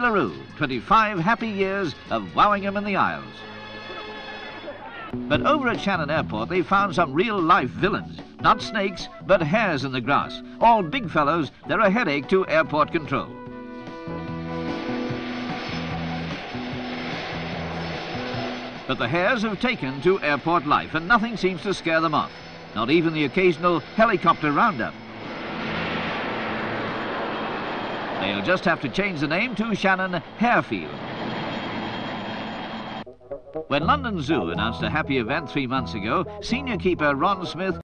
LaRue, 25 happy years of wowing him in the aisles. But over at Shannon Airport, they found some real-life villains. Not snakes, but hares in the grass. All big fellows, they're a headache to airport control. But the hares have taken to airport life, and nothing seems to scare them off. Not even the occasional helicopter roundup. They'll just have to change the name to Shannon Harefield. When London Zoo announced a happy event three months ago, senior keeper Ron Smith